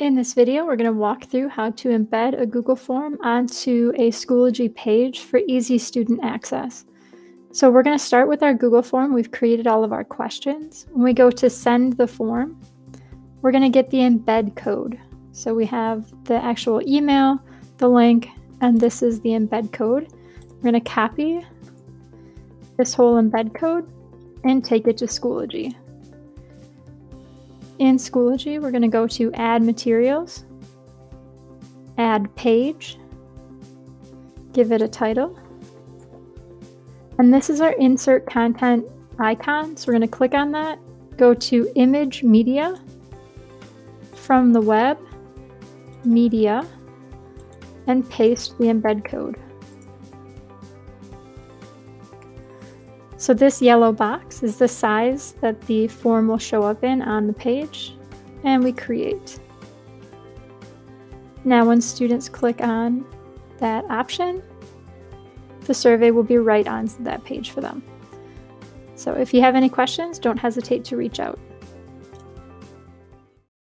In this video, we're going to walk through how to embed a Google form onto a Schoology page for easy student access. So we're going to start with our Google form. We've created all of our questions. When we go to send the form, we're going to get the embed code. So we have the actual email, the link, and this is the embed code. We're going to copy this whole embed code and take it to Schoology. In Schoology, we're going to go to Add Materials, Add Page, give it a title, and this is our Insert Content icon. So we're going to click on that, go to Image Media, from the web, Media, and paste the embed code. So this yellow box is the size that the form will show up in on the page, and we create. Now when students click on that option, the survey will be right on that page for them. So if you have any questions, don't hesitate to reach out.